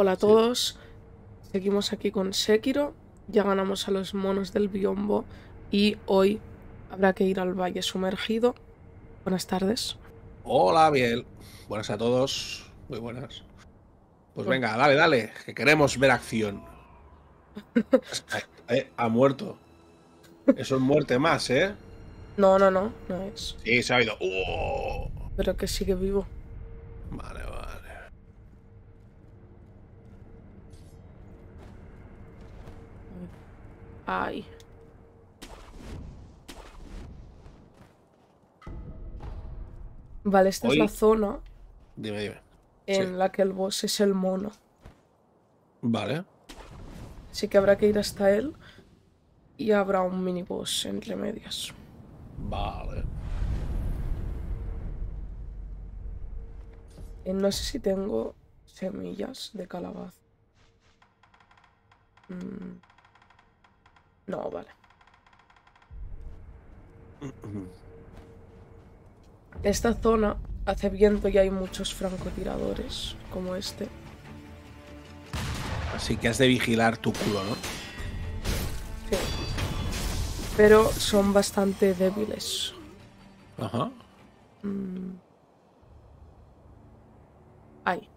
Hola a todos. Seguimos aquí con Sekiro. Ya ganamos a los monos del biombo y hoy habrá que ir al valle sumergido. Buenas tardes. Hola, Biel. Buenas a todos. Muy buenas. Pues venga, dale, dale, que queremos ver acción. Eh, ha muerto. Eso es muerte más, ¿eh? No, no, no, no es. Sí, se ha ido. ¡Oh! Pero que sigue vivo. Vale, vale. Ay. Vale, esta Hoy- es la zona Dime, dime. en Sí. la que el boss es el mono. Vale. Así que habrá que ir hasta él y habrá un mini boss entre medias. Vale. Eh, No sé si tengo semillas de calabaza. Mm. No, vale. Esta zona hace viento y hay muchos francotiradores como este. Así que has de vigilar tu culo, ¿no? Sí. Pero son bastante débiles. Ajá. Mm. Ay.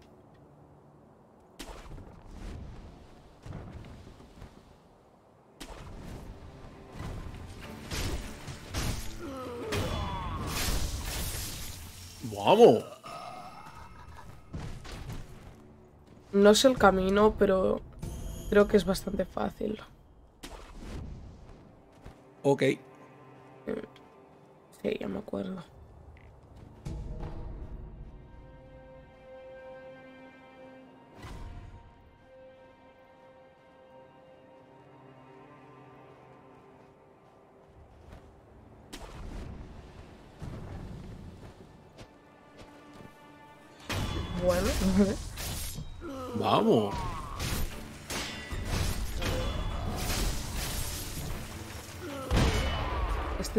¡Vamos! No sé el camino, pero creo que es bastante fácil. Ok. Sí, ya me acuerdo.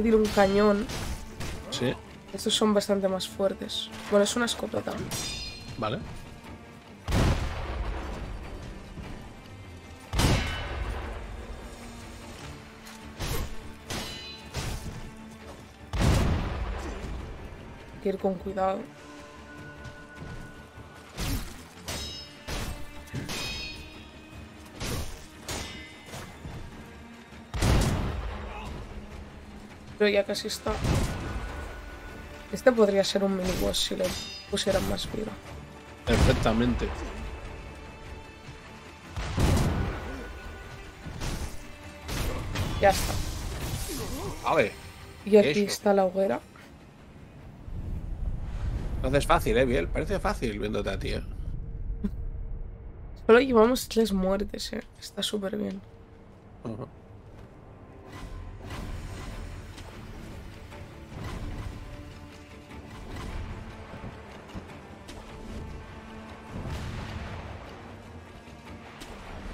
Tiene un cañón. Sí. Estos son bastante más fuertes. Bueno, es una escopeta. Vale. Hay que ir con cuidado. Pero ya casi está. Este podría ser un mini boss si le pusieran más vida. Perfectamente. Ya está. Vale. Y aquí Eso. está la hoguera. Entonces fácil, ¿eh, Biel? Parece fácil viéndote a ti, ¿eh? Solo llevamos tres muertes, eh. Está súper bien. Ajá.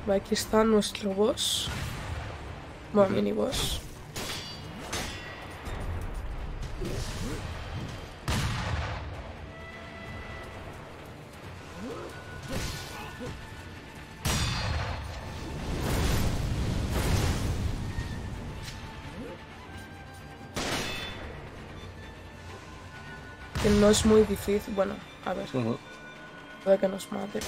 Vale, aquí está nuestro boss. Bueno, mini boss. Que no es muy difícil. Bueno, a ver, puede que nos mate.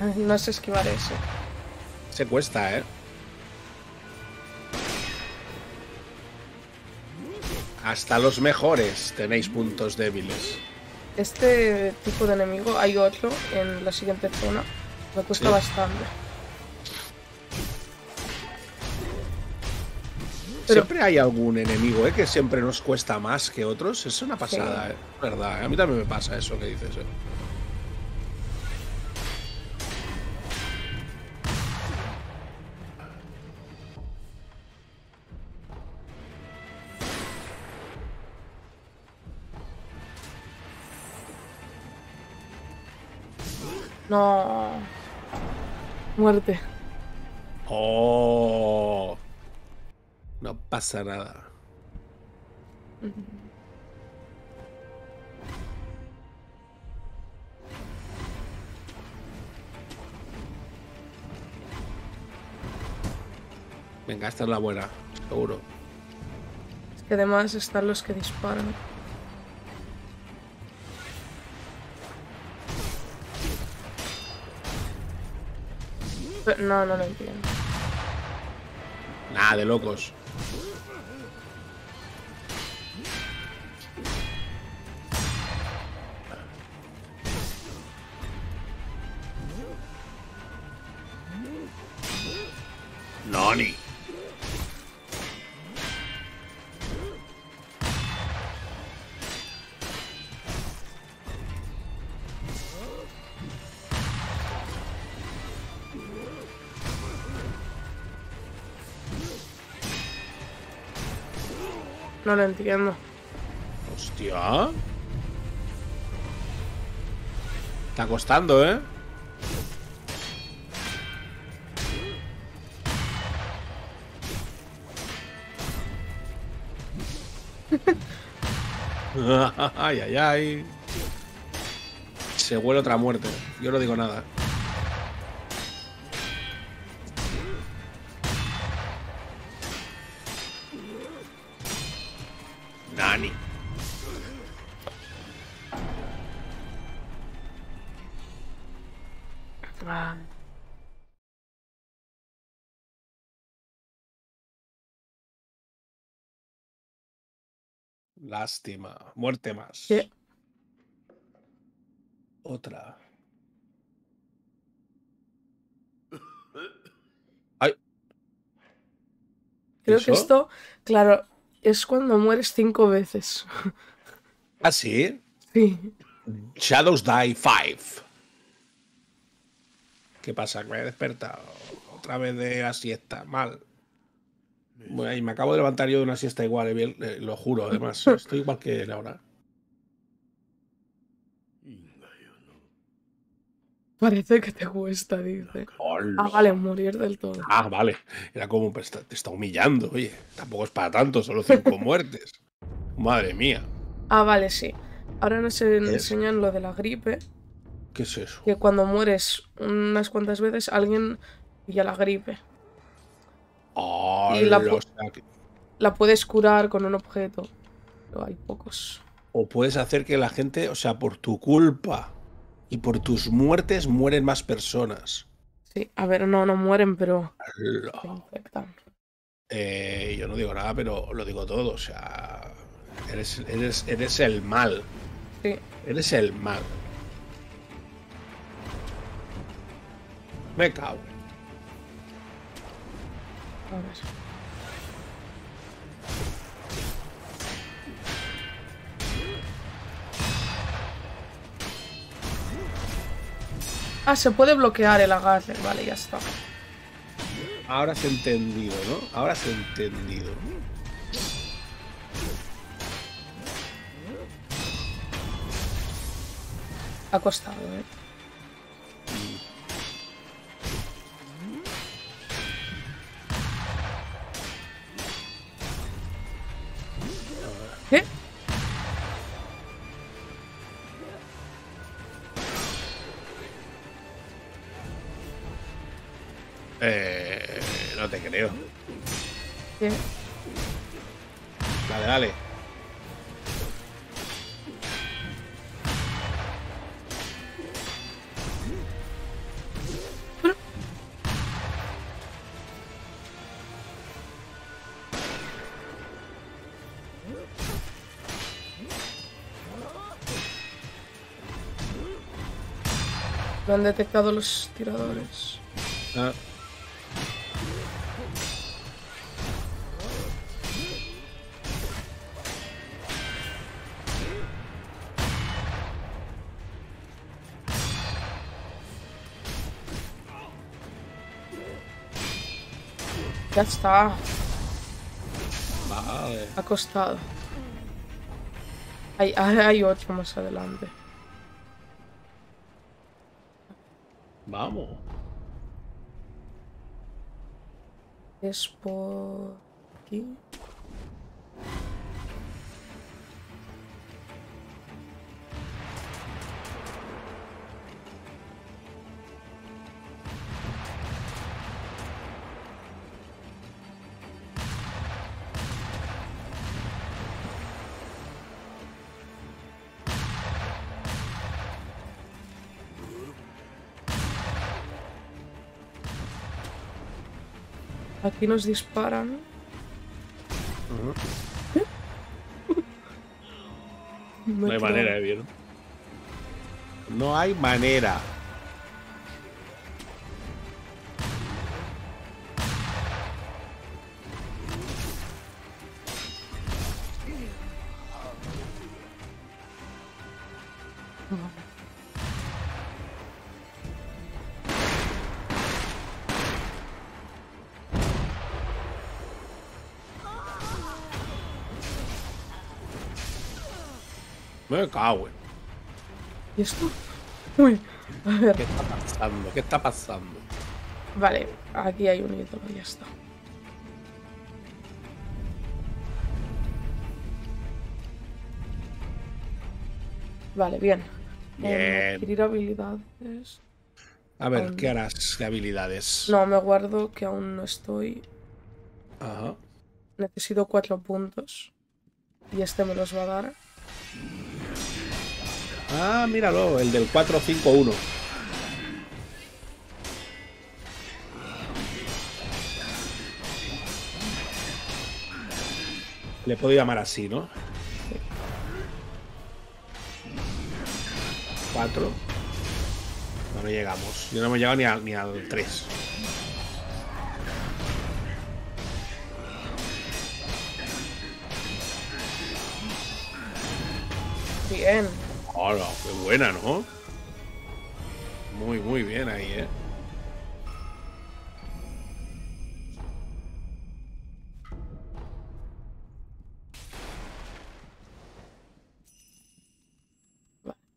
No sé esquivar ese. Se cuesta, ¿eh? Hasta los mejores tenéis puntos débiles. Este tipo de enemigo hay otro en la siguiente zona. Me cuesta Sí. bastante. Pero- Siempre hay algún enemigo, ¿eh? Que siempre nos cuesta más que otros. Es una pasada, Sí. ¿eh? Verdad, ¿eh? a mí también me pasa eso que dices, ¿eh? No. Muerte. Oh. No pasa nada. Venga, esta es la buena, seguro. Es que además están los que disparan. No, no lo entiendo. Nada de locos. No lo entiendo. Hostia. Está costando, ¿eh? ay, ay, ay. Se huele otra muerte. Yo no digo nada. Lástima. Muerte más. Otra. Ay, Creo que esto, claro, es cuando mueres cinco veces. ¿ah, sí? Sí. Shadows Die 5. ¿Qué pasa? Que me he despertado otra vez de la siesta. Mal. Bueno, y me acabo de levantar yo de una siesta igual, eh, eh, lo juro, además. Estoy igual que él ahora. Parece que te cuesta, dice. Hola. Ah, vale, morir del todo. Ah, vale. Era como, pues, te está humillando. Oye, tampoco es para tanto, solo cinco muertes. Madre mía. Ah, vale, sí. Ahora nos enseñan lo de la gripe, ¿Qué es eso? que cuando mueres unas cuantas veces alguien pilla la gripe. Y la pu- puedes curar con un objeto, pero hay pocos. O puedes hacer que la gente, o sea, por tu culpa y por tus muertes mueren más personas. Sí, a ver, no, no mueren, pero Hola. se infectan. Eh, yo no digo nada, pero lo digo todo. O sea, eres, eres, eres el mal. Sí. Eres el mal. Me cago. Ah, se puede bloquear el agarre. Vale, ya está. Ahora has entendido, ¿no? Ahora has entendido. Ha costado, ¿eh? ¿Qué? Eh, no te creo. ¿Qué? Dale, dale. Han detectado los tiradores. Ah. Ya está. Vale. Ha costado. Hay, hay hay otro más adelante. Vamos. Es por aquí. Aquí nos disparan. No hay manera, ¿eh? ¿Vieron? No hay manera. Cago en. ¿Y esto? Uy, a ver. ¿Qué está pasando? ¿Qué está pasando? Vale, aquí hay un ídolo, ya está. Vale, bien. Eh, Bien. adquirir habilidades. A ver, Aún ¿qué harás de habilidades? No, me guardo que aún no estoy. Ajá. Necesito cuatro puntos. Y este me los va a dar. Ah, míralo, el del 451. Le puedo llamar así, ¿no? Cuatro. No, no llegamos. Yo no hemos llegado ni, al- ni al 3. Bien. Hola, qué buena, ¿no? Muy, muy bien ahí, ¿eh?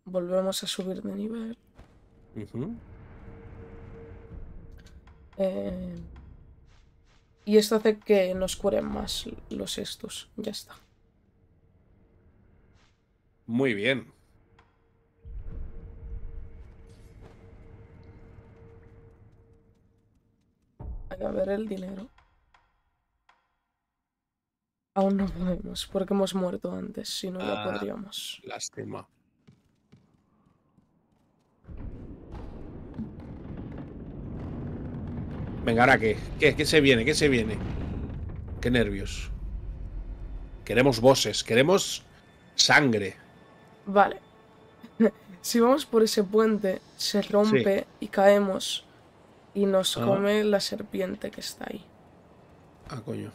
Volvemos a subir de nivel. Eh, Y esto hace que nos curen más los estos. Ya está. Muy bien. Que ver el dinero. Aún no podemos, porque hemos muerto antes, si no ya Ah. podríamos. Lástima. Venga, ahora qué? qué, qué se viene, qué se viene. Qué nervios. Queremos bosses, queremos sangre. Vale. si vamos por ese puente, se rompe y caemos y nos Ah. come la serpiente que está ahí. Ah, coño.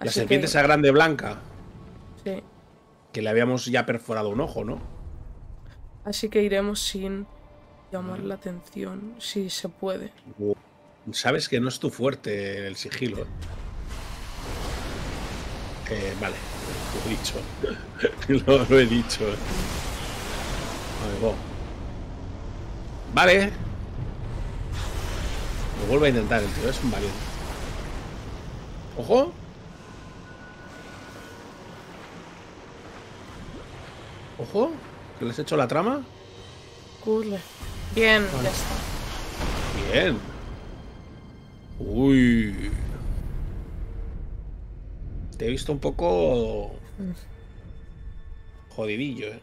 La Así serpiente que- esa grande blanca, Sí. que le habíamos ya perforado un ojo, ¿no? Así que iremos sin llamar la atención, si se puede. Sabes que no es tu fuerte el sigilo. Eh, vale, lo he dicho. lo, lo he dicho. Vale, va. Vale. Lo vuelvo a intentar, el tío es un valiente. Ojo. Ojo, que les he hecho la trama. Curle. Bien, ya está. Bien. Uy. Te he visto un poco jodidillo, eh.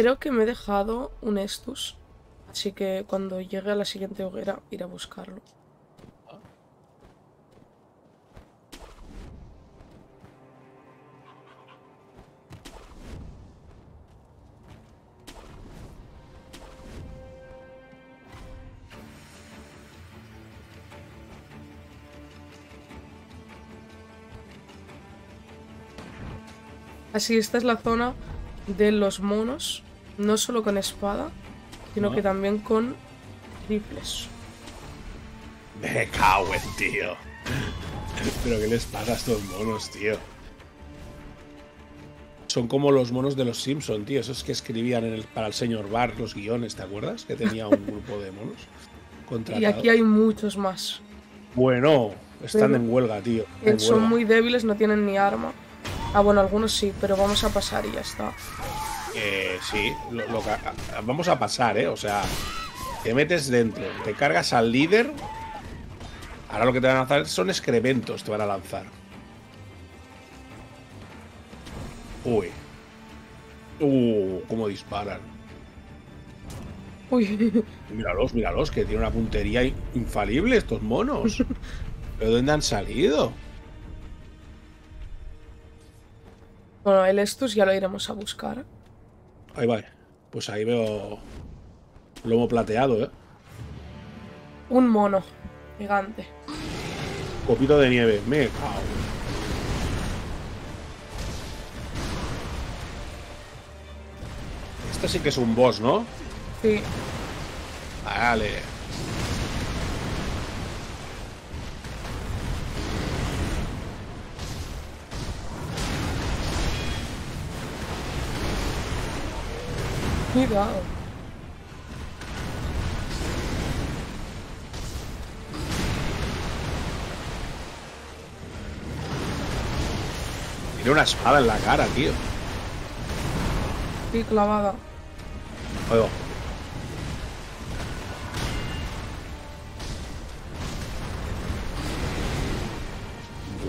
Creo que me he dejado un Estus. Así que cuando llegue a la siguiente hoguera, iré a buscarlo. Así, esta es la zona de los monos, no solo con espada, sino que también con rifles. Me cago en tío. Pero ¿qué les pasa a estos monos, tío? Son como los monos de los Simpson, tío. Esos que escribían en el, para el señor Bar los guiones, ¿te acuerdas? Que tenía un grupo de monos. Y aquí hay muchos más. Bueno, están en huelga, tío. son muy débiles, no tienen ni arma. Ah, bueno, algunos sí, pero vamos a pasar y ya está. Eh, sí, vamos a pasar, ¿eh? O sea, te metes dentro, te cargas al líder. Ahora lo que te van a lanzar son excrementos, te van a lanzar. Uy. Uh, cómo disparan. Uy. Míralos, míralos, que tiene una puntería infalible estos monos. ¿Pero dónde han salido? Bueno, el Estus ya lo iremos a buscar. Ahí va. Pues ahí veo lomo plateado, ¿eh? Un mono gigante. Copito de nieve. Me cago. Este sí que es un boss, ¿no? Sí. Vale. Cuidado. Tiene una espada en la cara, tío. Sí, clavada. Oigo.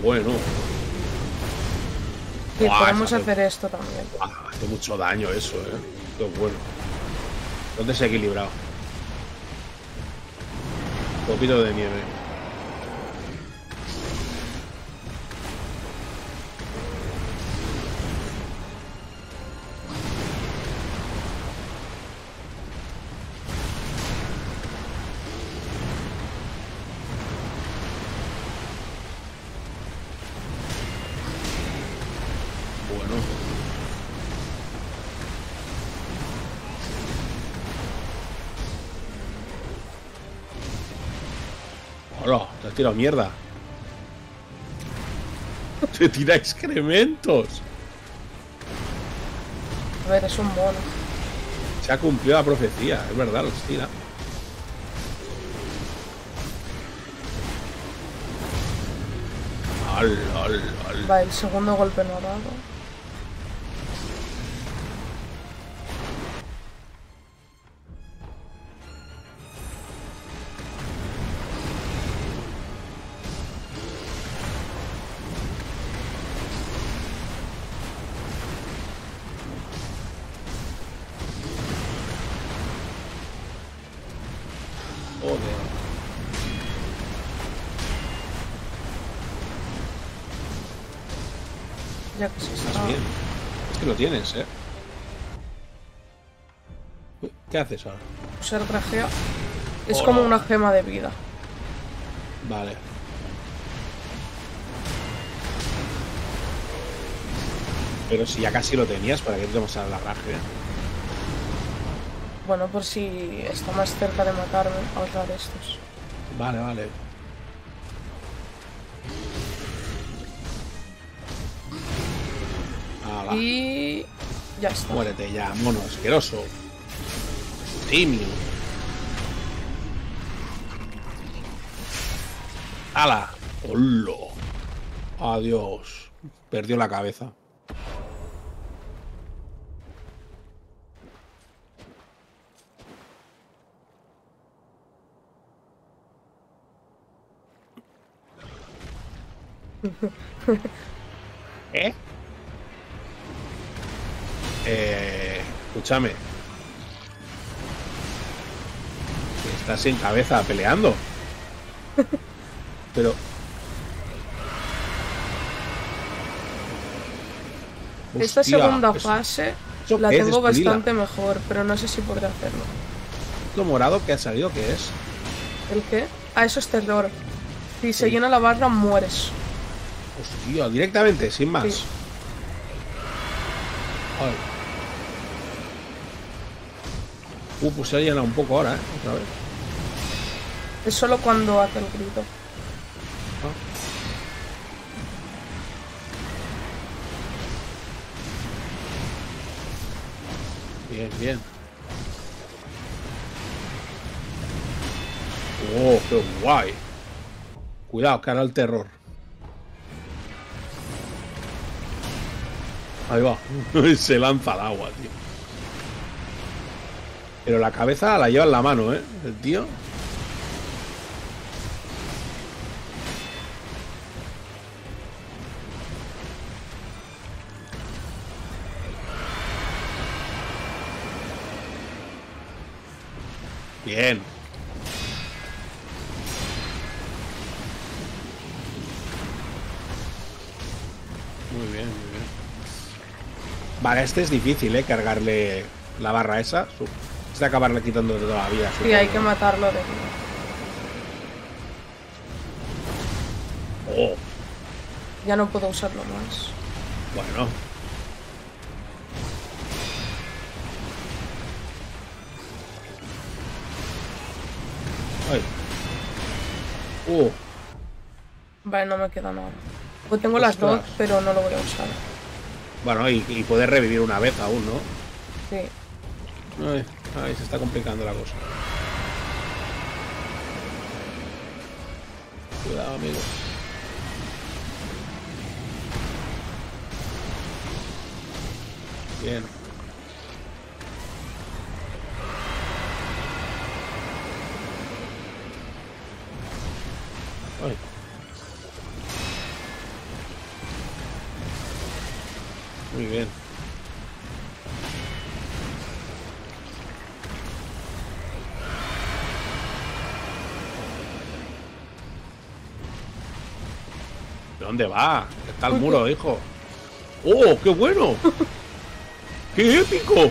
Bueno. Sí, podemos hacer esto también. hace mucho daño eso, eh. Qué bueno. ¿Dónde se ha equilibrado? Copito de nieve. Tirado mierda. Se tira excrementos. A ver, es un mono. Se ha cumplido la profecía, es verdad, los tira. Al, al, al. Va, el segundo golpe no ha dado. Lo tienes, ¿eh? ¿Qué haces ahora? Ser trajea. Es como una gema de vida. Vale. Pero si ya casi lo tenías, ¿para qué te vamos a la raje? Bueno, por si está más cerca de matarme a otra de estos. Vale, vale. Y ya está. Muérete ya, mono asqueroso. Simio. ¡Hala! ¡Holo! Adiós. Perdió la cabeza. ¿Eh? Eh, escúchame. Estás sin cabeza peleando. Pero. Esta segunda fase la tengo bastante mejor, pero no sé si podré hacerlo. ¿Lo morado que ha salido qué es? ¿El qué? Ah, eso es terror. Si se llena la barra, mueres. Hostia, directamente, sin más. Uh, pues se ha llenado un poco ahora, ¿eh? Otra vez. Es solo cuando hace el grito. Ah. Bien, bien. ¡Oh, qué guay! Cuidado, que cara el terror. Ahí va. Se lanza al agua, tío. Pero la cabeza la lleva en la mano, ¿eh? El tío. Bien. Muy bien, muy bien. Vale, este es difícil, ¿eh? Cargarle la barra esa. De acabarle quitando toda la vida. Sí, hay que matarlo de Oh, Ya no puedo usarlo más. bueno. Ay. Uh, Vale, no me queda nada. Pues tengo las dos, pero no lo voy a usar. bueno, y, y poder revivir una vez aún, ¿no? Sí. Ay, ay, se está complicando la cosa. Cuidado, amigo. Bien. Ay. Muy bien. Dónde va? Está el muro, hijo. ¡Oh, qué bueno! ¡Qué épico!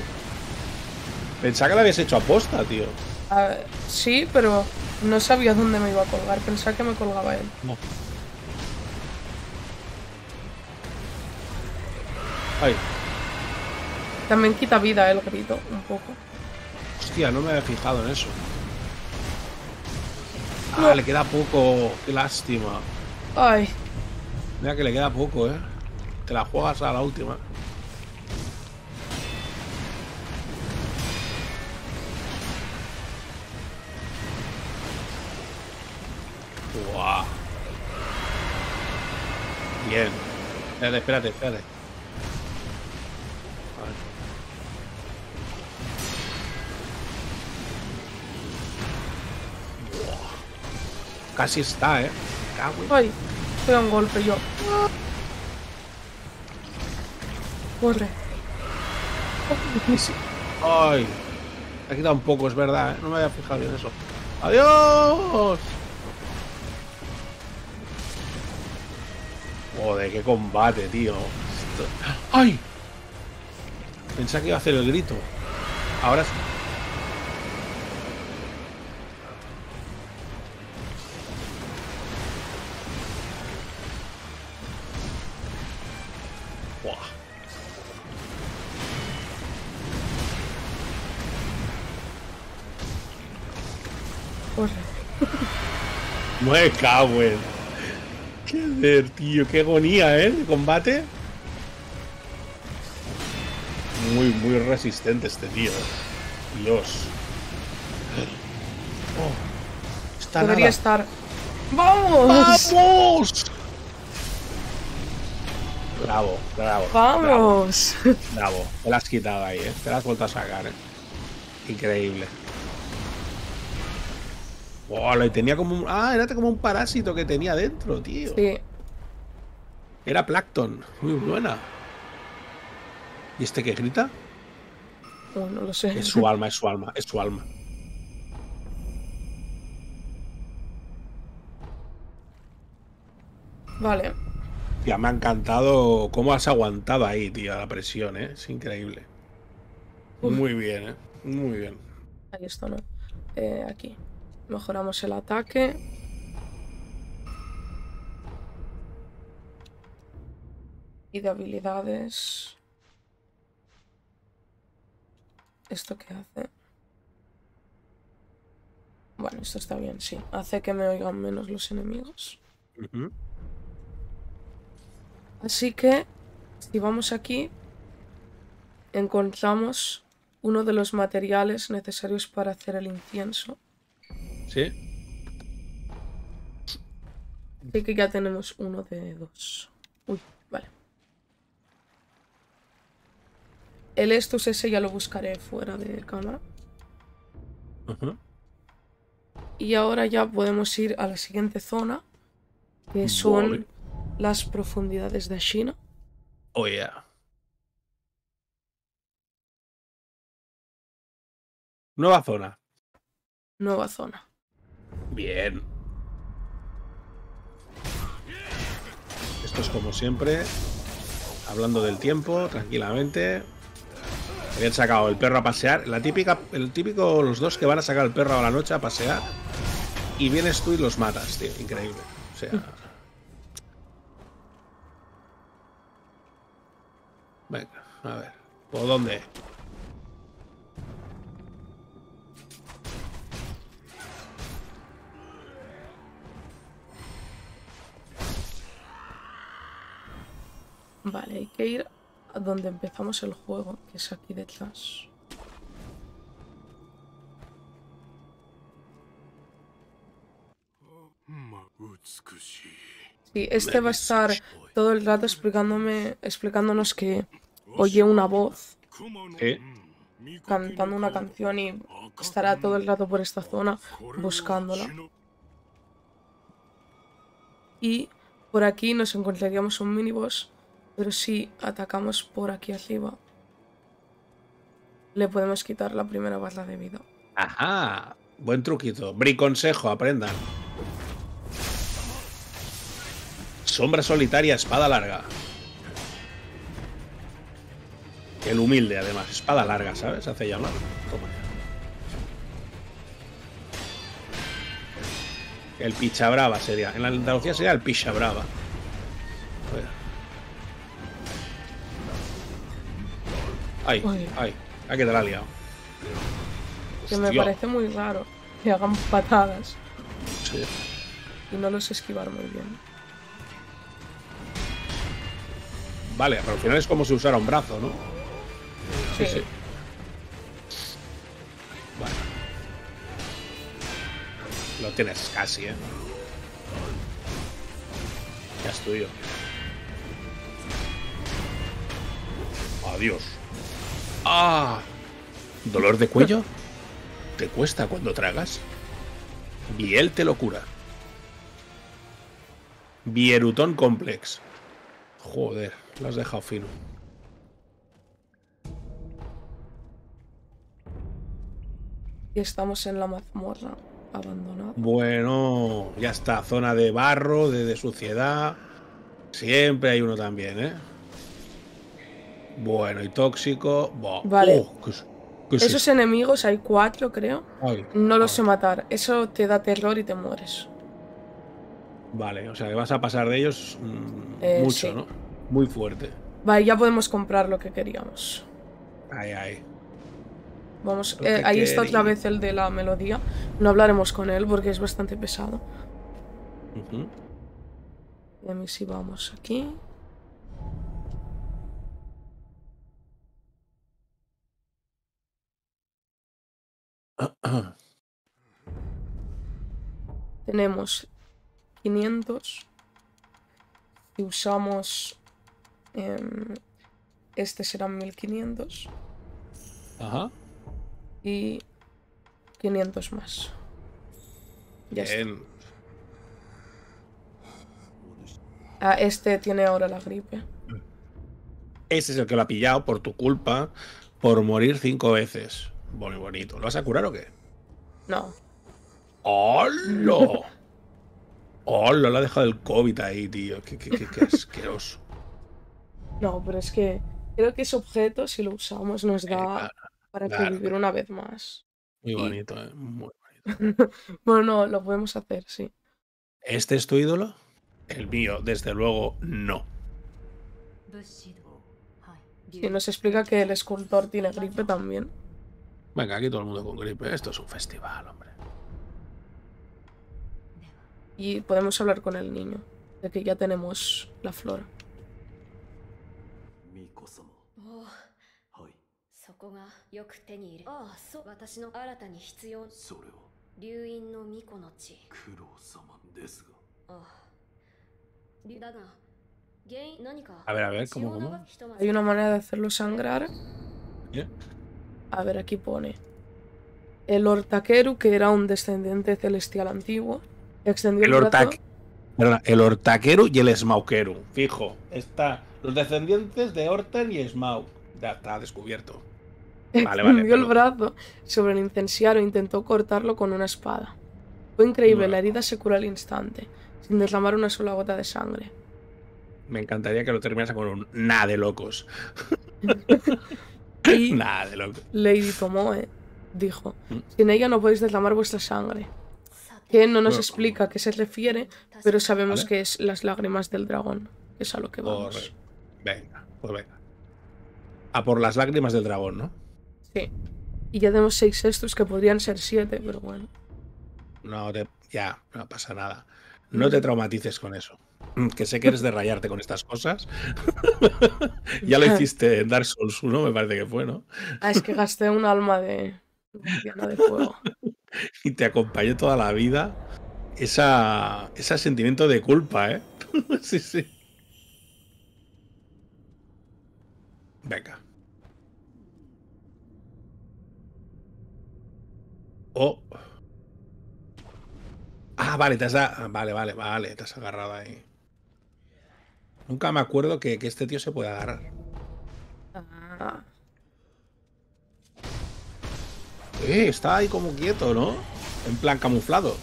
Pensaba que lo habías hecho aposta, tío. A ver, sí, pero no sabía dónde me iba a colgar. Pensaba que me colgaba él. No. Ay, También quita vida el grito, un poco. hostia, no me había fijado en eso. Ah, No. le queda poco. Qué lástima. Ay, Mira que le queda poco, ¿eh? Te la juegas a la última. Guau. Bien. Espérate, espérate, espérate. Casi está, ¿eh? Cago Fue un golpe yo. Corre. Ay, ha quitado un poco, es verdad, ¿eh? no me había fijado bien eso. ¡Adiós! Joder, qué combate, tío. Esto- ¡Ay! Pensaba que iba a hacer el grito. Ahora sí. Me cago en. Qué tío, qué agonía, ¿eh? De combate. Muy, muy resistente este tío. Dios. Oh, está nada. estar. ¡Vamos! ¡Vamos! Bravo, bravo. Bravo, ¡Vamos! bravo. Te la has quitado ahí, ¿eh? Te la has vuelto a sacar, ¿eh? Increíble. Oh, y tenía como un... Ah, era como un parásito que tenía dentro, tío. Sí. Era Plankton. Muy buena. ¿Y este que grita? Oh, no lo sé. Es su alma, es su alma, es su alma. Vale. Ya me ha encantado cómo has aguantado ahí, tío, la presión, ¿eh? Es increíble. Uf. Muy bien, ¿eh? Muy bien. Ahí esto no. Eh, aquí. Mejoramos el ataque. Y de habilidades. ¿Esto qué hace? Bueno, esto está bien, sí. Hace que me oigan menos los enemigos. Así que, si vamos aquí, encontramos uno de los materiales necesarios para hacer el incienso. ¿Sí? Así que ya tenemos uno de dos. Uy, vale. El estus ese ya lo buscaré fuera de cámara. Ujú. Y ahora ya podemos ir a la siguiente zona, que son Vale. las profundidades de China. Oh, yeah. Nueva zona. Nueva zona. Bien. Esto es como siempre. Hablando del tiempo, tranquilamente. Habían sacado el perro a pasear. La típica, el típico, los dos que van a sacar el perro a la noche a pasear. Y vienes tú y los matas, tío. Increíble. O sea. Venga, a ver. ¿Por dónde? Vale, hay que ir a donde empezamos el juego, que es aquí detrás. Sí, este va a estar todo el rato explicándome, explicándonos que oye una voz cantando una canción y estará todo el rato por esta zona buscándola. Y por aquí nos encontraríamos un miniboss, pero si atacamos por aquí arriba, le podemos quitar la primera barra de vida. Ajá. Buen truquito. Briconsejo, aprendan. Sombra solitaria, espada larga. El humilde, además. Espada larga, ¿sabes? Hace llamar. Toma ya. El pichabrava sería. En la Andalucía sería el pichabrava. Joder. Ay, Uy. ay. Ay, que te la liado. Que me parece muy raro que hagan patadas Sí. y no los esquivar muy bien. Vale, pero al final es como si usara un brazo, ¿no? Sí, sí. Bueno. Lo tienes casi, ¿eh? Ya es tuyo. Adiós. ¡Ah! ¿Dolor de cuello? ¿Te cuesta cuando tragas? Biel te lo cura. Bierutón Complex. Joder, lo has dejado fino. Y estamos en la mazmorra abandonada. Bueno, ya está. Zona de barro, de, de suciedad. Siempre hay uno también, ¿eh? Bueno, y tóxico. Buah. Vale. Oh, ¿qué es- qué es Esos enemigos, hay cuatro creo, Ay, no los sé matar. Eso te da terror y te mueres. Vale, o sea que vas a pasar de ellos mm, Eh, mucho, sí. ¿no? Muy fuerte. Vale, ya podemos comprar lo que queríamos. Ay, ay. Vamos, eh, ahí está otra vez el de la melodía. No hablaremos con él porque es bastante pesado. Y a mí sí vamos aquí. Tenemos 500. Si usamos... em, este serán 1500. Ajá. Y 500 más. Ya está. Ah, este tiene ahora la gripe. Ese es el que lo ha pillado por tu culpa, por morir cinco veces. Muy bonito. ¿Lo vas a curar o qué? No. ¡Hola! ¡Hola! Le ha dejado el COVID ahí, tío. Qué, asqueroso. No, pero es que creo que ese objeto, si lo usamos, nos da eh, para que vivir una vez más. Muy bonito, ¿eh? Muy bonito. bueno, no, lo podemos hacer, sí. ¿Este es tu ídolo? El mío, desde luego, no. Y nos explica que el escultor tiene gripe también. Venga, aquí todo el mundo con gripe. Esto es un festival, hombre. Y podemos hablar con el niño, de que ya tenemos la flor. A ver, a ver, ¿cómo, cómo? Hay una manera de hacerlo sangrar. ¿Eh? A ver, aquí pone. El Ortakeru, que era un descendiente celestial antiguo, extendió el, El, brazo. ortaque- perdona, el hortaquero y el smauquero. Fijo, está los descendientes de Horten y Smaug. Ya está descubierto. Vale, vale. extendió el brazo sobre el incensiario e intentó cortarlo con una espada. Fue increíble, la herida se curó al instante, sin derramar una sola gota de sangre. Me encantaría que lo terminase con un nada de locos. Y Nada de locos. Lady Tomoe dijo, sin ella no podéis derramar vuestra sangre. Que no nos explica a qué se refiere, pero sabemos que es las lágrimas del dragón, es a lo que vamos. Correcto. Venga, pues venga. A por las lágrimas del dragón, ¿no? Sí. Y ya tenemos seis estos que podrían ser siete, pero bueno. No te. Ya, no pasa nada. No te traumatices con eso. Mm, Que sé que eres de rayarte con estas cosas. ya lo hiciste en Dark Souls 1, me parece que fue, ¿no? Ah, es que gasté un alma de de fuego. Y te acompañó toda la vida esa, ese sentimiento de culpa, ¿eh? sí, sí. Venga. Oh. Ah, vale, te has da- Vale, vale, vale, te has agarrado ahí. Nunca me acuerdo que, que este tío se puede agarrar. Ah, Eh, está ahí como quieto, ¿no? En plan camuflado.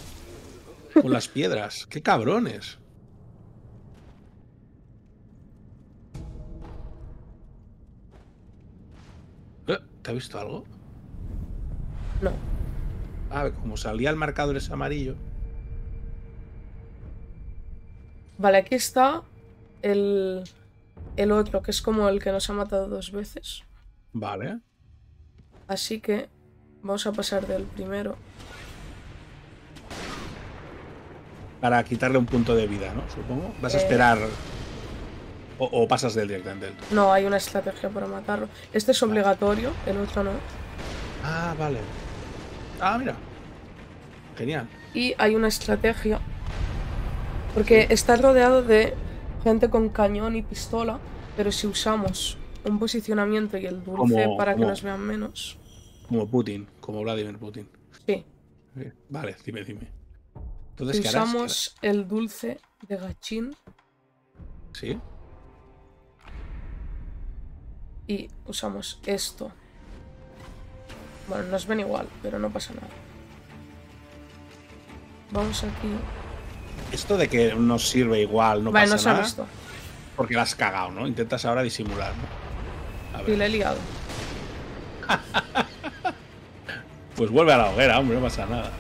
Con las piedras. ¡Qué cabrones! Eh, ¿Te ha visto algo? no. Ah, como salía el marcador ese amarillo. Vale, aquí está el, el otro, que es como el que nos ha matado dos veces. Vale. Así que vamos a pasar del primero. Para quitarle un punto de vida, ¿no? Supongo. Vas a Eh. esperar. O, o pasas del directamente. No, hay una estrategia para matarlo. Este es obligatorio, el otro no. Ah, vale. Ah, mira. Genial. Y hay una estrategia. Porque está rodeado de gente con cañón y pistola. Pero si usamos un posicionamiento y el dulce Como- para que nos vean menos. Como Putin. Como Vladimir Putin. Sí. Sí. Vale, dime, dime. Entonces, Si ¿qué harás? usamos el dulce de gachín Sí. y usamos esto. Bueno, nos ven igual, pero no pasa nada. Vamos aquí. Esto de que nos sirve igual, no vale, pasa no se ha nada. visto. Porque la has cagado, ¿no? Intentas ahora disimular, ¿no? A Sí, ver. le he liado. Pues vuelve a la hoguera, hombre, no pasa nada.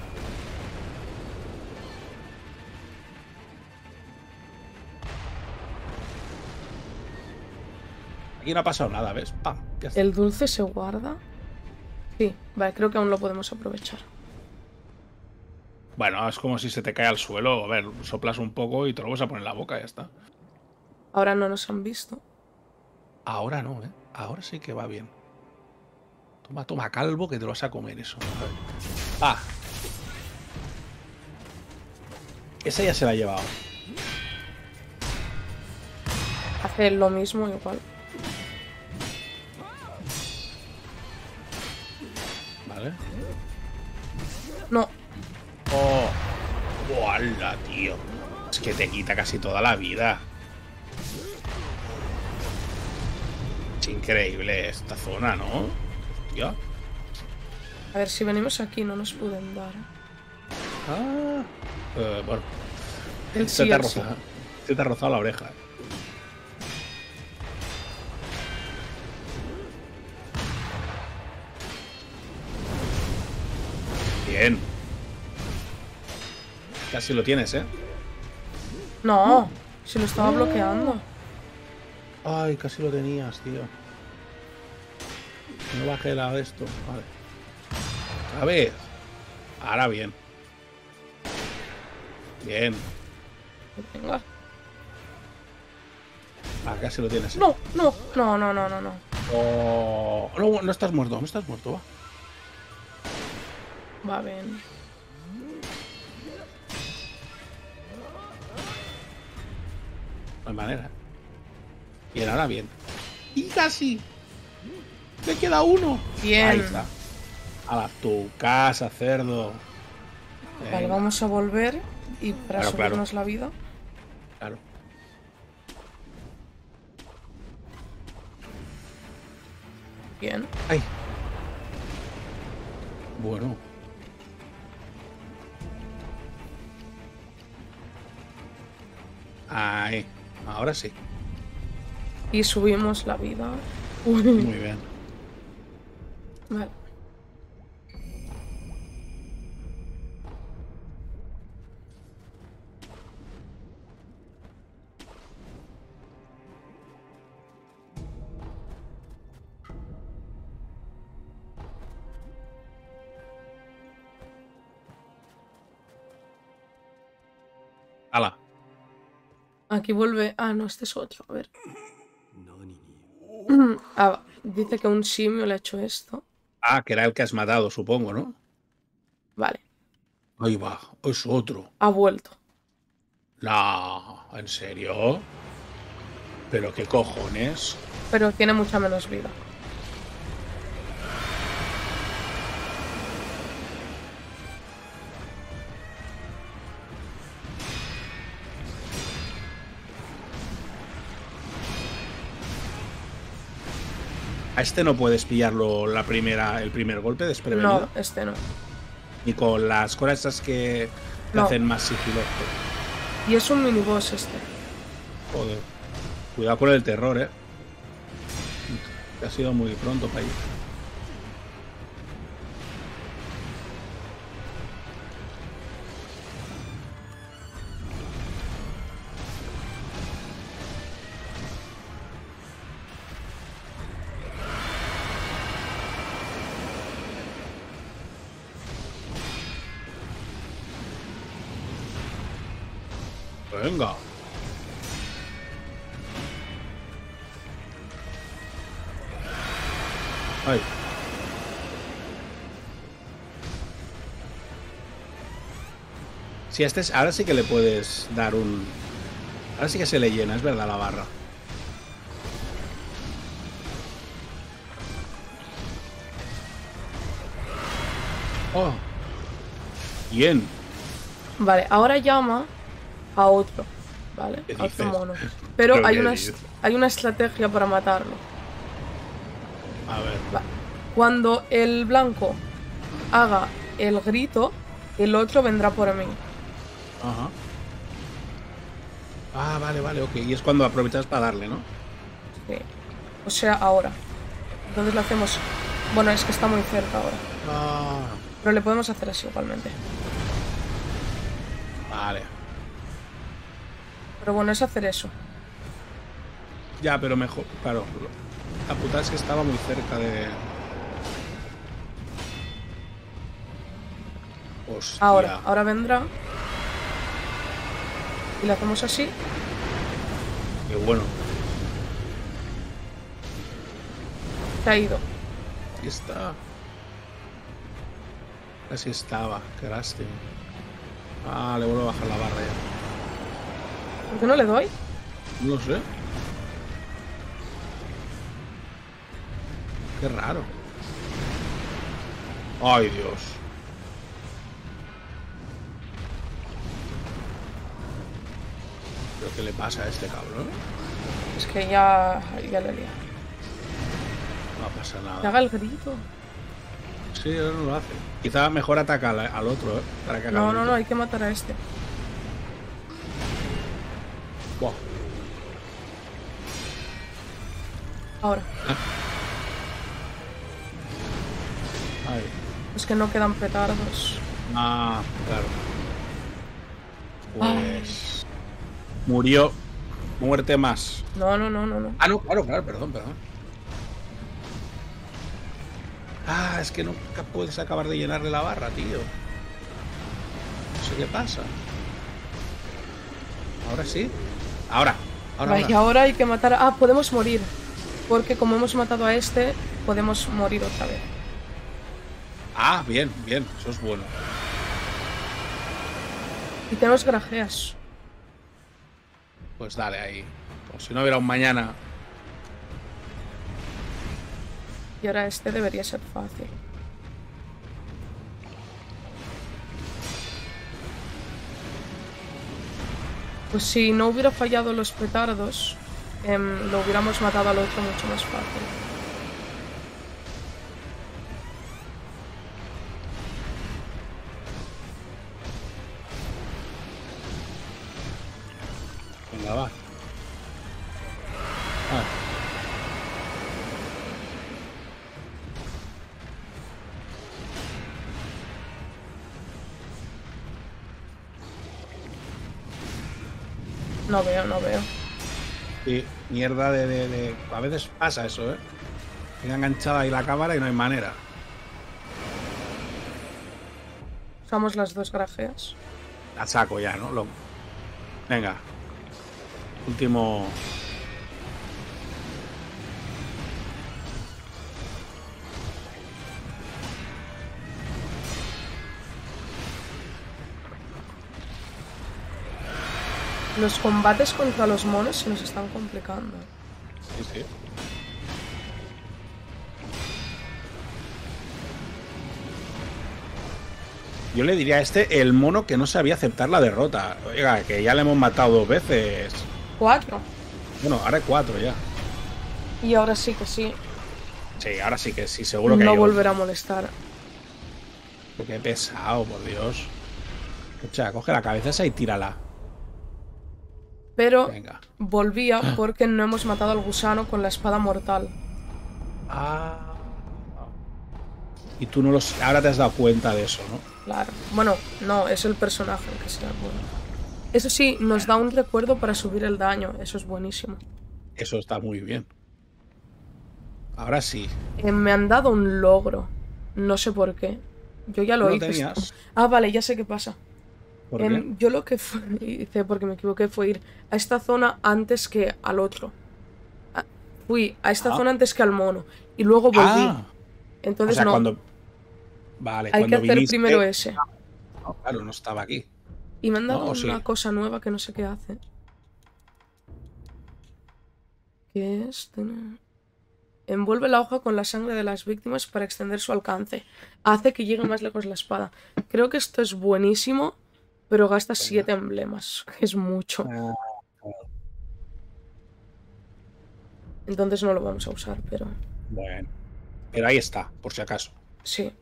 Aquí no ha pasado nada, ¿ves? ¡Pam! Ya está. ¿El dulce se guarda? Sí, vale, creo que aún lo podemos aprovechar. Bueno, es como si se te cae al suelo. A ver, soplas un poco y te lo vas a poner en la boca, ya está. Ahora no nos han visto. Ahora no, ¿eh? Ahora sí que va bien. Toma, toma, calvo, que te lo vas a comer eso. Ah. Esa ya se la ha llevado. Hace lo mismo igual. ¿Vale? No, ¡Oh! ¡Hola, tío! Es que te quita casi toda la vida. Es increíble esta zona, ¿no? Hostia. a ver si venimos aquí no nos pueden dar. Ah. Eh, bueno, El se sí, te, sí. se te ha rozado la oreja. Bien. Casi lo tienes, ¿eh? No, si lo estaba bloqueando. Ay, casi lo tenías, tío. No bajé la de esto. Vale. A ver. Ahora bien. Bien. Venga. Ah, casi lo tienes. ¿eh? No, no, no, no, no, no, no. Oh, no, no estás muerto, no estás muerto, va. Va bien. No hay manera. Bien, ahora bien. Y casi. Me queda uno. Bien. Ahí está. A tu casa, cerdo. Vale, vamos a volver y para Claro, claro. subirnos la vida. Claro. Bien. Ay. Bueno. Ahí. Ahora sí. Y subimos la vida. Uy, Muy bien. Vale. Hala. Aquí vuelve. Ah, no, este es otro. A ver. Ah, dice que un simio le ha hecho esto. Ah, que era el que has matado, supongo, ¿no? Vale. Ahí va. Es otro. Ha vuelto. No, ¿en serio? ¿Pero qué cojones? Pero tiene mucha menos vida. A este no puedes pillarlo la primera, el primer golpe desprevenido. No, este no. Ni con las cosas esas que No. hacen más sigiloso. Y es un miniboss este. Joder. Cuidado con el terror, eh. Ha sido muy pronto para allí. Si este es, ahora sí que le puedes dar un. Ahora sí que se le llena, es verdad, la barra. Oh. Bien. Vale, ahora llama a otro. ¿Vale? ¿Qué A otro mono. Pero ¿Pero hay una, hay una estrategia para matarlo. A ver. Cuando el blanco haga el grito, el otro vendrá por mí. Ajá. Ah, vale, vale, ok. Y es cuando aprovechas para darle, ¿no? Sí. O sea, ahora. Entonces lo hacemos. Bueno, es que está muy cerca ahora. Ah, Pero le podemos hacer así igualmente. vale. Pero bueno, es hacer eso. Ya, pero mejor. Claro. La puta es que estaba muy cerca de. Hostia. Ahora, ahora vendrá. Y le hacemos así. Qué bueno. Se ha ido. Aquí está. Así estaba. Qué lástima. Ah, le vuelvo a bajar la barra ya. ¿Por qué no le doy? No lo sé. Qué raro. Ay, Dios. ¿Pero qué le pasa a este cabrón? Es que ya, ya le lía. No pasa Que nada. haga el grito. Sí, él no lo hace. Quizá mejor ataca al, al otro, ¿eh? Para que haga No, no, no, hay que matar a este. Buah. Ahora. Ay. Es que no quedan petardos. Ah, claro. Pues. Murió. Muerte más. No, no, no, no, no. Ah, no, claro, claro, perdón, perdón. Ah, es que nunca puedes acabar de llenarle la barra, tío. No sé qué pasa. Ahora sí. Ahora. Ahora, Vale, y ahora. ahora hay que matar a... Ah, podemos morir. Porque como hemos matado a este, podemos morir otra vez. Ah, bien, bien. Eso es bueno. Y tenemos grajeas. Pues dale ahí. Como si no hubiera un mañana. Y ahora este debería ser fácil. Pues si no hubiera fallado los petardos, em, lo hubiéramos matado al otro mucho más fácil. Venga, va. Ah, No veo, no veo. sí, mierda de, de- de- A veces pasa eso, ¿eh? Tenga enganchada ahí la cámara y no hay manera. Usamos las dos grajeas. La saco ya, ¿no? Lo- Venga. Último. Los combates contra los monos se nos están complicando. Sí, sí. Yo le diría a este el mono que no sabía aceptar la derrota. Oiga, que ya le hemos matado dos veces. Cuatro. Bueno, ahora cuatro ya. Y ahora sí que sí. Sí, ahora sí que sí, seguro que no hay otro. volverá a molestar. Qué pesado, por Dios. Escucha, coge la cabeza esa y tírala. Pero Venga. volvía porque no hemos matado al gusano con la espada mortal. Ah. Y tú no los. Ahora te has dado cuenta de eso, ¿no? Claro. Bueno, no, es el personaje el que sea bueno. Eso sí, nos da un recuerdo para subir el daño. Eso es buenísimo. Eso está muy bien. Ahora sí. Eh, me han dado un logro. No sé por qué. Yo ya lo ¿No lo hice. tenías? Ah, vale, ya sé qué pasa. ¿Por Em, qué? yo lo que fue- hice, porque me equivoqué, fue ir a esta zona antes que al otro. Ah, Fui a esta Ah. zona antes que al mono. Y luego volví. Ah, o Entonces sea, no. cuando. Vale, Hay que cuando hacer viniste- primero ese. No, claro, no estaba aquí. Y me han dado sí. una cosa nueva que no sé qué hace. ¿Qué es? Envuelve la hoja con la sangre de las víctimas para extender su alcance. Hace que llegue más lejos la espada. Creo que esto es buenísimo, pero gasta siete emblemas. que Es mucho. Ah, Entonces no lo vamos a usar, pero bueno. Pero ahí está, por si acaso. sí.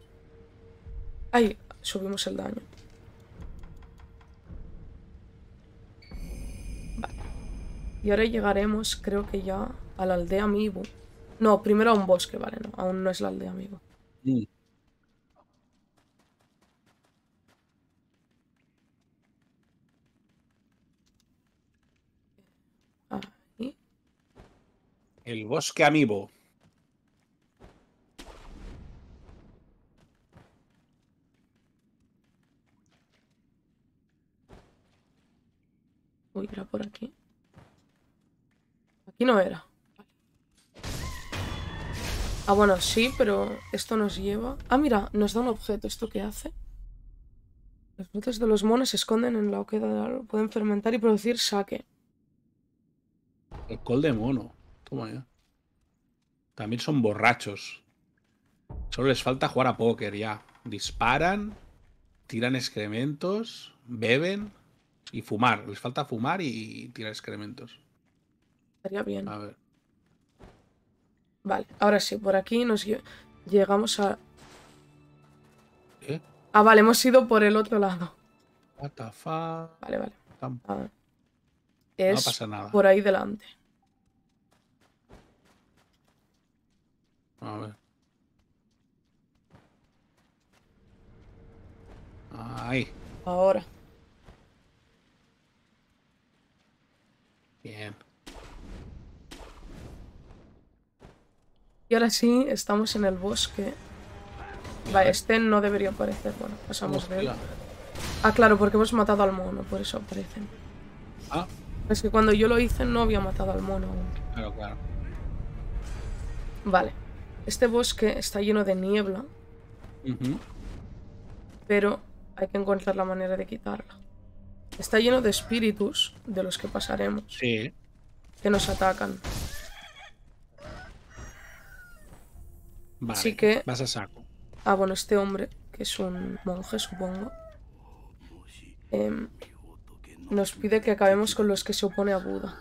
Ahí subimos el daño. Y ahora llegaremos, creo que ya, a la aldea Mibu. No, primero a un bosque, vale, no. Aún no es la aldea Mibu. Mm. Ahí. El bosque amiibo. Uy, era por aquí. Aquí no era. Ah, bueno, sí, pero esto nos lleva... Ah, mira, nos da un objeto. ¿Esto qué hace? Los frutos de los monos se esconden en la hoqueda del árbol. Pueden fermentar y producir saque. El col de mono. Toma ya. También son borrachos. Solo les falta jugar a póker ya. Disparan, tiran excrementos, beben y fumar. Les falta fumar y tirar excrementos. Estaría bien. A ver. Vale, ahora sí, por aquí nos lle- llegamos a... ¿Eh? Ah, vale, hemos ido por el otro lado. What the fuck? Vale, vale. Tam- A ver. Es pasa nada. por ahí delante. A ver. Ahí. Ahora. Bien. Y ahora sí, estamos en el bosque. Vale, este no debería aparecer. Bueno, pasamos de él. Ah, claro, porque hemos matado al mono, por eso aparecen. Ah, Es que cuando yo lo hice no había matado al mono aún. claro, claro. Vale. Este bosque está lleno de niebla, Ujú. pero hay que encontrar la manera de quitarla. Está lleno de espíritus de los que pasaremos, Sí. que nos atacan. Vale. Así que- Vas a saco. Ah, bueno, este hombre, que es un monje, supongo, em, nos pide que acabemos con los que se opone a Buda,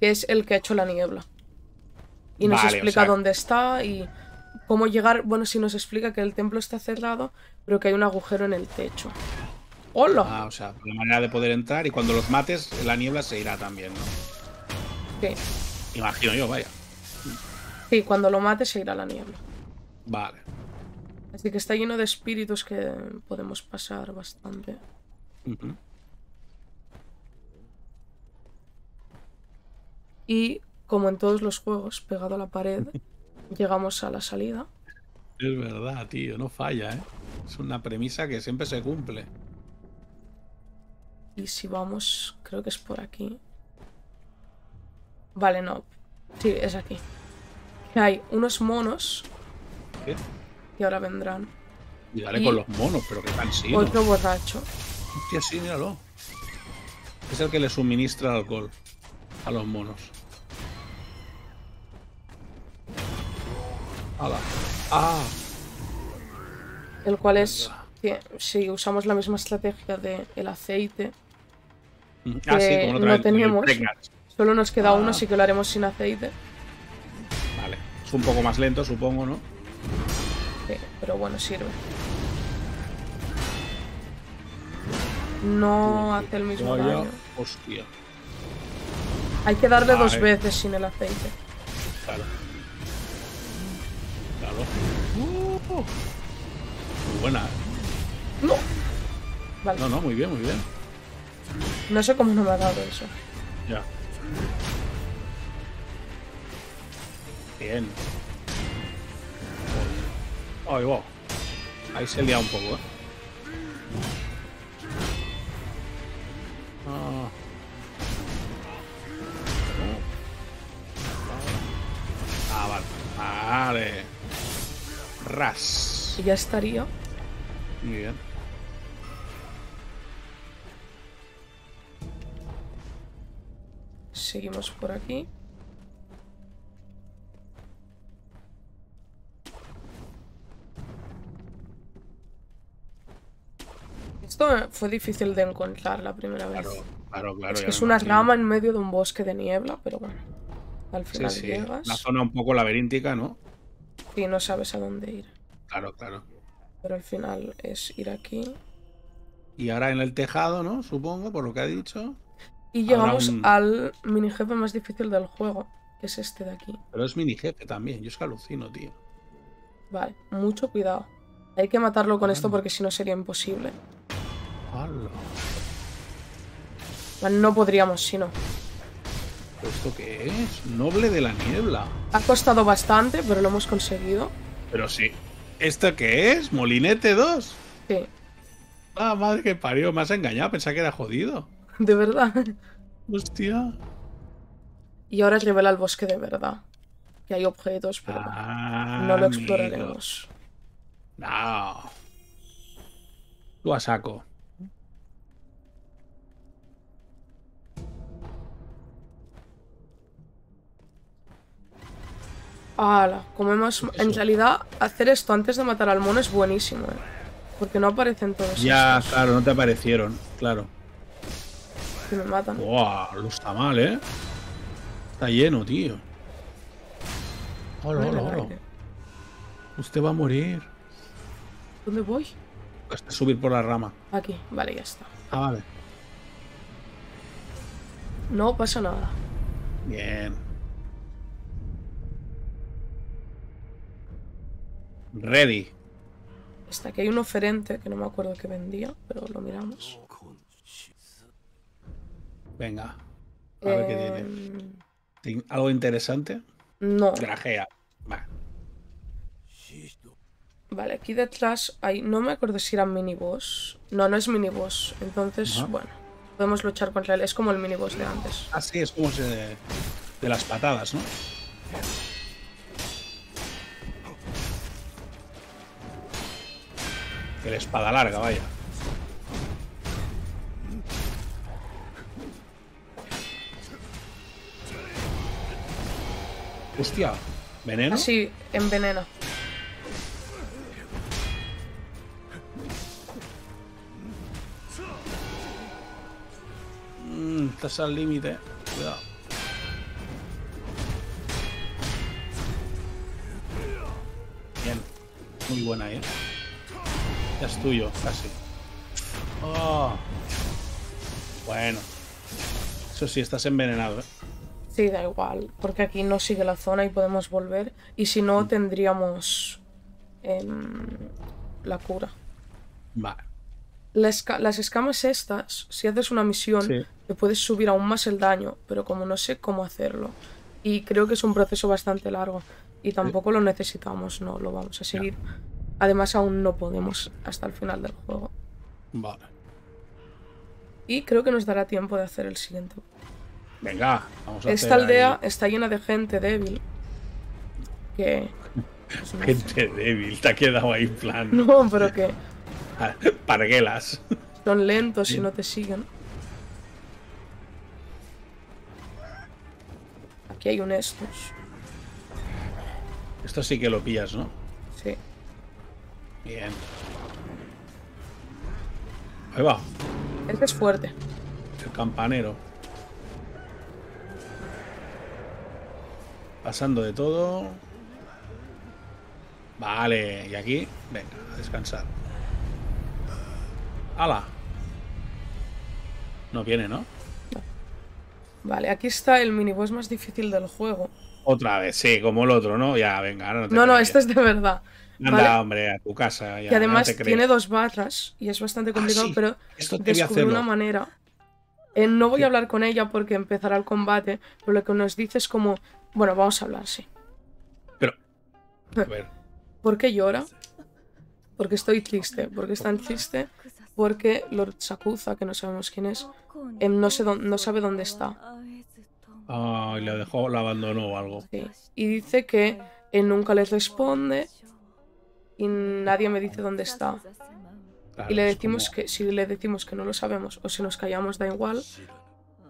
que es el que ha hecho la niebla. Y nos Vale, o explica sea- dónde está y cómo llegar. Bueno, sí nos explica que el templo está cerrado, pero que hay un agujero en el techo. ¡Hola! Ah, o sea, la manera de poder entrar y cuando los mates, la niebla se irá también, ¿no? Sí. Imagino yo, vaya. Sí, cuando lo mate se irá la niebla. Vale. Así que está lleno de espíritus que podemos pasar bastante. Y como en todos los juegos, pegado a la pared, llegamos a la salida. Es verdad, tío, no falla, ¿eh? Es una premisa que siempre se cumple. Y si vamos, creo que es por aquí. Vale, no. Sí, es aquí. Hay unos monos ¿Qué? que ahora vendrán. Y dale Y- con los monos, pero qué cansino. Otro borracho. Hostia, sí, míralo. Es el que le suministra alcohol a los monos. ¡Hala! ¡Ah! El cual es que si usamos la misma estrategia de el aceite, Ah, sí, Que como la otra no el teníamos. Solo nos queda uno, Ah. así que lo haremos sin aceite. Es un poco más lento, supongo, ¿no? Sí, pero bueno, sirve. No hace el mismo Vaya, daño. Hostia. Hay que darle dos Vale. veces sin el aceite. Claro. Claro. Uh, muy buena. ¿eh? ¡No! Vale. No, no, muy bien, muy bien. No sé cómo no me ha dado eso. Ya. Bien. Ahí va. Ahí se lía un poco, ¿eh? Ah. Ah, vale. Vale. Ras. Y ya estaría. Muy bien. Seguimos por aquí. Esto fue difícil de encontrar la primera vez. Claro, claro, claro. es que una imagino. rama en medio de un bosque de niebla, pero bueno. Al final sí. llegas Una zona un poco laberíntica, ¿no? y no sabes a dónde ir. Claro, claro. Pero al final es ir aquí. Y ahora en el tejado, ¿no? Supongo, por lo que ha dicho. Y llegamos un- al mini jefe más difícil del juego, que es este de aquí. Pero es mini jefe también. Yo es que alucino, tío. Vale, mucho cuidado. Hay que matarlo con esto Anda. porque si no sería imposible. No podríamos si no. ¿Pero ¿Esto qué es? Noble de la niebla. Ha costado bastante, pero lo hemos conseguido. Pero sí. ¿Esto qué es? ¿Molinete 2? Sí, Ah, madre que parió. Me has engañado. Pensaba que era jodido. de verdad. Hostia. Y ahora revela el bosque de verdad. Que hay objetos, pero Ah, no lo amigo. exploraremos. No. Tú a saco. ¡Hala! Como hemos... En realidad, hacer esto antes de matar al mono es buenísimo, ¿eh? Porque no aparecen todos Ya, estos claro, no te aparecieron. Claro. que me matan. Buah, lo está mal, ¿eh? Está lleno, tío. Hola, hola, hola. Usted va a morir. ¿Dónde voy? Hasta subir por la rama. Aquí. Vale, ya está. Ah, vale. No pasa nada. Bien. Ready. Hasta que hay un oferente que no me acuerdo que vendía, pero lo miramos. Venga. A ver qué tiene. Em, ¿Tiene ¿Algo interesante? No. Grajea. Va. Vale, aquí detrás hay. No me acuerdo si era miniboss. No, no es miniboss. Entonces, bueno. Podemos luchar contra él. Es como el miniboss de antes. Así es como se. De las patadas, ¿no? El espada larga, vaya. Hostia, veneno. Así, envenena. Mm, estás al límite. Cuidado. Bien. Muy buena, ¿eh? Ya es tuyo, casi. Oh. Bueno. Eso sí, estás envenenado, ¿eh? Sí, da igual, porque aquí no sigue la zona y podemos volver. Y si no, tendríamos em, la cura. Vale. La esca- las escamas estas, si haces una misión, Sí. te puedes subir aún más el daño, pero como no sé cómo hacerlo. Y creo que es un proceso bastante largo. Y tampoco lo necesitamos, no lo vamos a seguir. Además, aún no podemos hasta el final del juego. Vale. Y creo que nos dará tiempo de hacer el siguiente. Venga, vamos a Esta hacer aldea ahí- está llena de gente débil. Que. pues, no sé. Gente débil, te ha quedado ahí en plan. No, pero que Parguelas. son lentos y no te siguen. Aquí hay un estos. Esto sí que lo pillas, ¿no? Bien. Ahí va, Este es fuerte. el campanero. Pasando de todo. Vale, y aquí, venga, a descansar. ¡Hala! No viene, ¿no? Vale, aquí está el miniboss más difícil del juego. Otra vez, sí, como el otro, ¿no? Ya, venga, ahora no te No, no, este ya. es de verdad. Anda, ¿vale? hombre, a tu casa. Ya, Y además no tiene dos barras y es bastante complicado, sí, pero Esto descubrí una manera. Eh, no voy a hablar con ella porque empezará el combate, pero lo que nos dice es como, bueno, vamos a hablar, sí. Pero, a ver, ¿Por qué llora? Porque estoy triste. ¿Por qué es tan triste? Porque Lord Sakuza, que no sabemos quién es, em, no, sé dó- no sabe dónde está. ay, le dejó, la abandonó o algo. Sí. Y dice que él nunca les responde y nadie me dice dónde está. Claro, Y le decimos como- que si le decimos que no lo sabemos o si nos callamos da igual,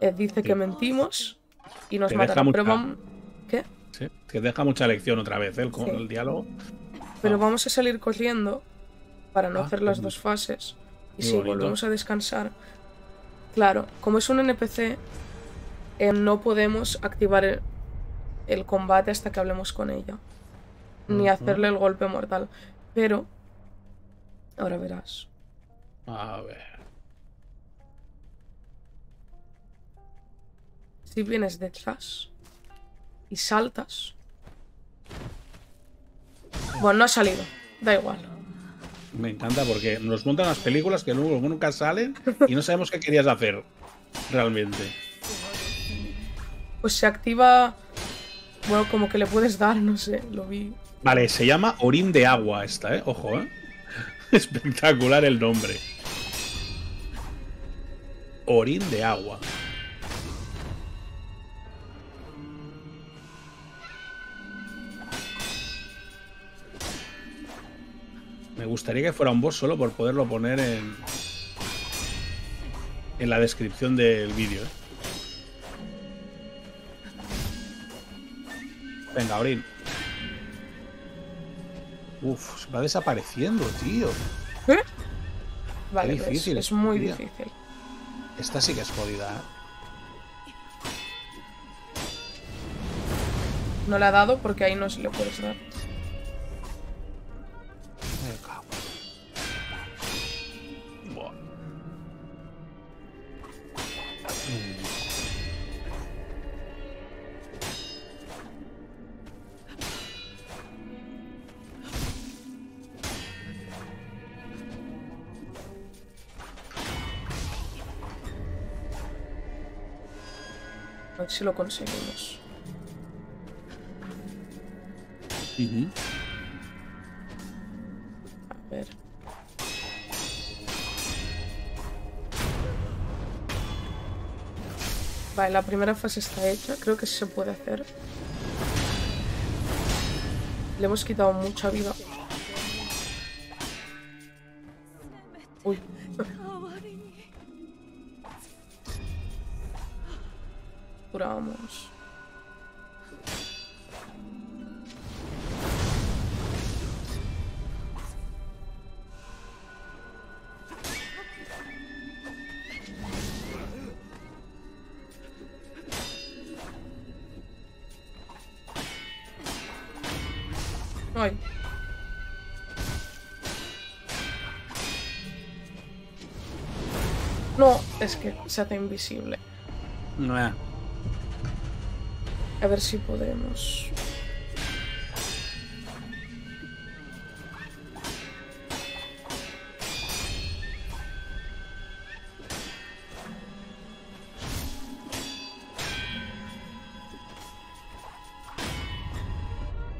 él dice que mentimos y nos matará. Pero vamos, ¿qué? Sí, que deja mucha lección otra vez, ¿eh? Sí. el diálogo. Pero Ah. vamos a salir corriendo para no Ah, hacer las dos fases. Y si bonito. volvemos a descansar. Claro, como es un NPC, eh, no podemos activar el, el combate hasta que hablemos con ella. Ni hacerle el golpe mortal. Pero. Ahora verás. A ver. Si vienes detrás y saltas. Bueno, no ha salido. Da igual. Me encanta porque nos montan las películas que luego nunca salen y no sabemos qué querías hacer realmente. Pues se activa. Bueno, como que le puedes dar, no sé, lo vi. Vale, se llama Orín de Agua esta, ¿eh? Ojo, ¿eh? Espectacular el nombre. Orín de Agua. Me gustaría que fuera un boss solo por poderlo poner en, en la descripción del vídeo. ¿eh? Venga, Orín. Uf, se va desapareciendo, tío. Vale, Qué ves, difícil, es muy tía. difícil. Esta sí que es jodida, ¿eh? No le ha dado porque ahí no se le puedes dar. Si lo conseguimos. Ujú. A ver. Vale, la primera fase está hecha. Creo que se puede hacer. Le hemos quitado mucha vida. Es que se hace invisible. Nah. A ver si podemos.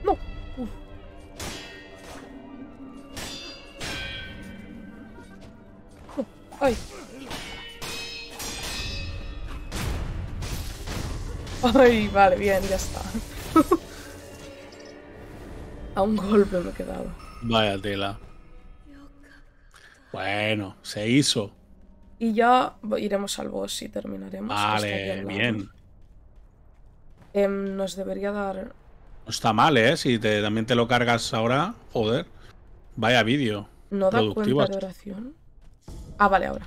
No. No. Ay. Ay, vale, bien, ya está. A un golpe me he quedado. Vaya tela. Bueno, se hizo. Y ya iremos al boss y terminaremos. Vale, bien. Em, nos debería dar. No está mal, ¿eh? Si te, también te lo cargas ahora, joder. Vaya vídeo. ¿No da cuenta de oración? Ah, vale, ahora.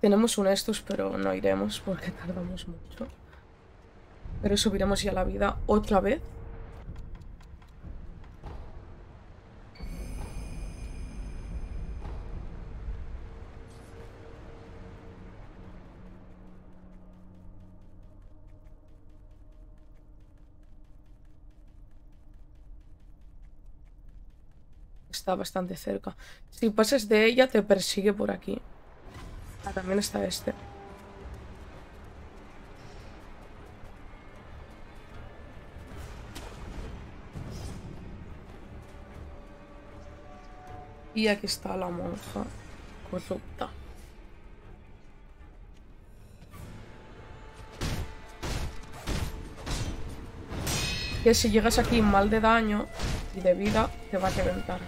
Tenemos un Estus, pero no iremos porque tardamos mucho. Pero subiremos ya la vida otra vez. Está bastante cerca. Si pasas de ella, te persigue por aquí. Ah, también está este. Y aquí está la monja corrupta. Que si llegas aquí mal de daño y de vida, te va a reventar.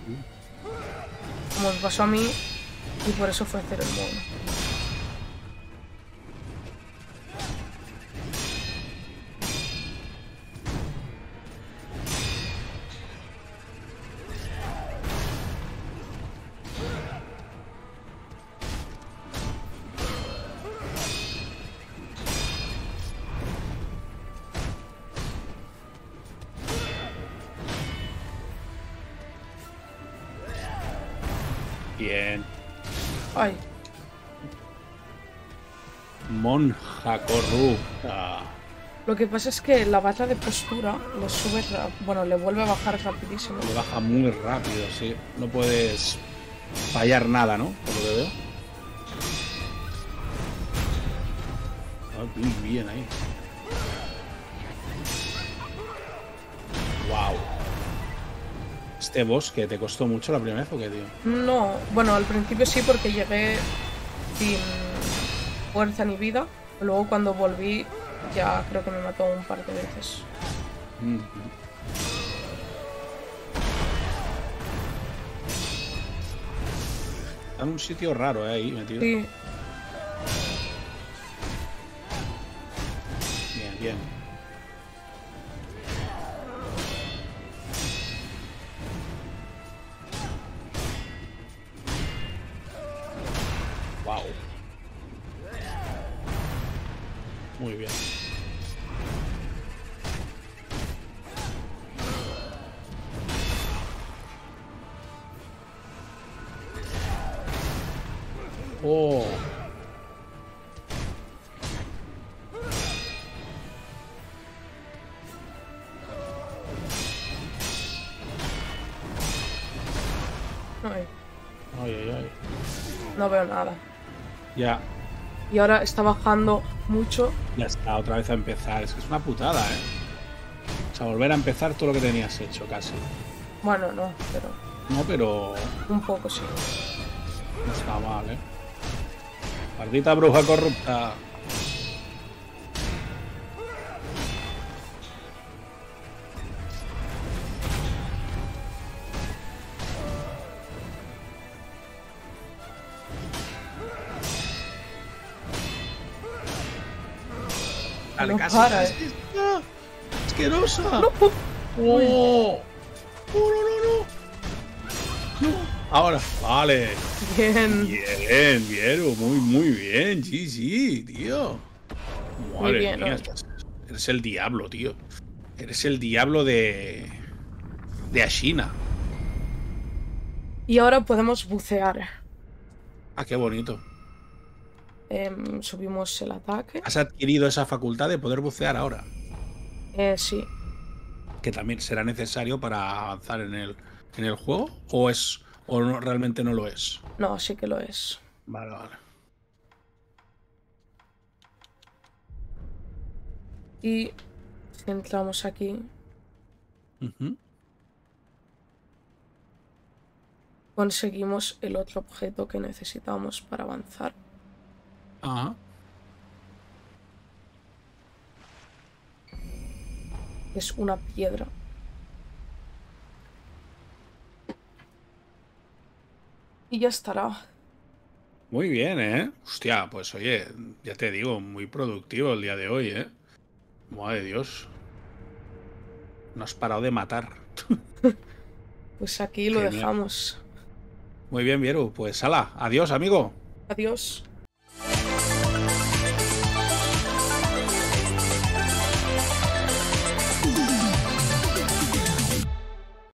Como me pasó a mí, y por eso fue hacer el mono. Bien. Ay, Monja corrupta. lo que pasa es que la barra de postura le sube, bueno, le vuelve a bajar rapidísimo. Le baja muy rápido, sí. No puedes fallar nada, ¿no? Por lo que veo. Ah, bien ahí. Este boss que te costó mucho la primera vez o qué, tío. No, bueno, al principio sí porque llegué sin fuerza ni vida. Luego cuando volví ya creo que me mató un par de veces. Mm. Está en un sitio raro, eh, ahí metido. Sí, Bien, bien. Y ahora está bajando mucho. ya está, otra vez a empezar. Es que es una putada, ¿eh? O sea, volver a empezar todo lo que tenías hecho, casi. Bueno, no, pero No, pero un poco sí. no está mal, ¿eh? Maldita bruja corrupta. No para, Es eh. asquerosa. No, ¡Oh! ¡No, no, no, no! No. Ahora, vale. Bien. Bien, bien, muy, muy bien. Sí, sí, tío. Madre bien, mía, eres el diablo, tío. Eres el diablo de. de Ashina. Y ahora podemos bucear. Ah, qué bonito. Em, subimos el ataque. Has adquirido esa facultad de poder bucear ahora. Eh, sí. Que también será necesario para avanzar en el, en el juego. ¿O es. o no, realmente no lo es? No, sí que lo es. Vale, vale. Y si entramos aquí, Ujú. conseguimos el otro objeto que necesitamos para avanzar. Ajá. Es una piedra. Y ya estará. Muy bien, ¿eh? Hostia, pues oye, ya te digo, muy productivo el día de hoy, ¿eh? Madre de Dios. No has parado de matar. Pues aquí lo Genial. dejamos. Muy bien, Vieru. Pues ala, adiós, amigo. Adiós.